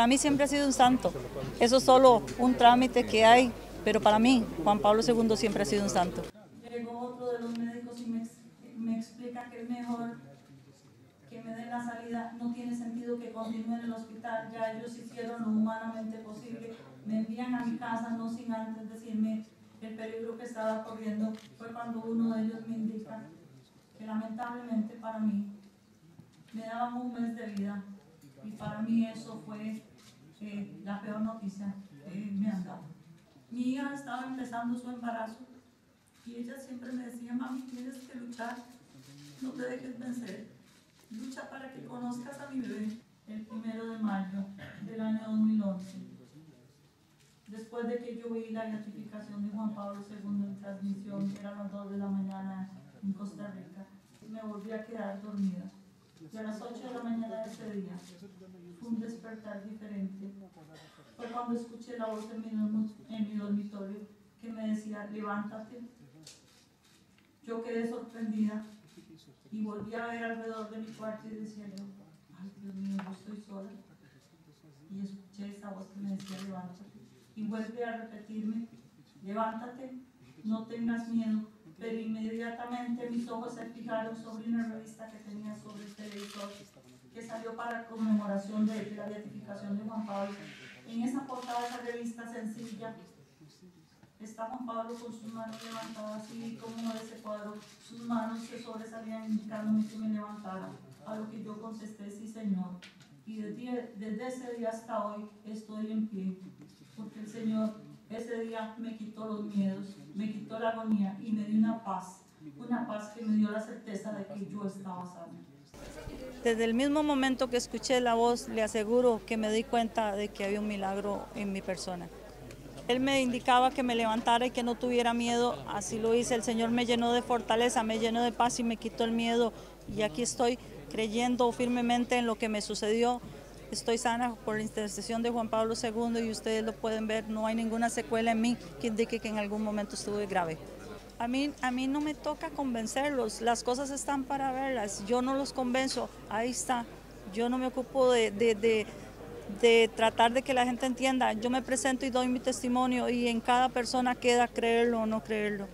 Para mí siempre ha sido un santo. Eso es solo un trámite que hay, pero para mí Juan Pablo II siempre ha sido un santo. Llegó otro de los médicos y me, me explica que es mejor que me den la salida. No tiene sentido que continúe en el hospital. Ya ellos hicieron lo humanamente posible. Me envían a mi casa no sin antes decirme el peligro que estaba corriendo. Fue cuando uno de ellos me indica que lamentablemente para mí me daban un mes de vida y para mí eso fue eh, la peor noticia que me han dado. Mi hija estaba empezando su embarazo y ella siempre me decía, mami, tienes que luchar, no te dejes vencer, lucha para que conozcas a mi bebé. El primero de mayo del año 2011, después de que yo vi la gratificación de Juan Pablo II en transmisión, eran las 2 de la mañana en Costa Rica, me volví a quedar dormida. A las 8 de la mañana de ese día fue un despertar diferente. Fue cuando escuché la voz en mi, en mi dormitorio que me decía, levántate. Yo quedé sorprendida y volví a ver alrededor de mi cuarto y decía yo, ay Dios mío, yo estoy sola. Y escuché esa voz que me decía, levántate. Y vuelve a repetirme, levántate, no tengas miedo pero inmediatamente mis ojos se fijaron sobre una revista que tenía sobre el televisor que salió para conmemoración de la beatificación de Juan Pablo. En esa portada de esa revista sencilla está Juan Pablo con sus manos levantadas y como ese cuadro, sus manos se sobresalían indicándome que me levantara, a lo que yo contesté, sí Señor. Y desde, desde ese día hasta hoy estoy en pie, porque el Señor ese día me quitó los miedos, me quitó la agonía y me dio una paz, una paz que me dio la certeza de que yo estaba sana. Desde el mismo momento que escuché la voz, le aseguro que me di cuenta de que había un milagro en mi persona. Él me indicaba que me levantara y que no tuviera miedo, así lo hice. El Señor me llenó de fortaleza, me llenó de paz y me quitó el miedo. Y aquí estoy creyendo firmemente en lo que me sucedió. Estoy sana por la intercesión de Juan Pablo II y ustedes lo pueden ver, no hay ninguna secuela en mí que indique que en algún momento estuve grave. A mí, a mí no me toca convencerlos, las cosas están para verlas, yo no los convenzo, ahí está. Yo no me ocupo de, de, de tratar de que la gente entienda, yo me presento y doy mi testimonio y en cada persona queda creerlo o no creerlo.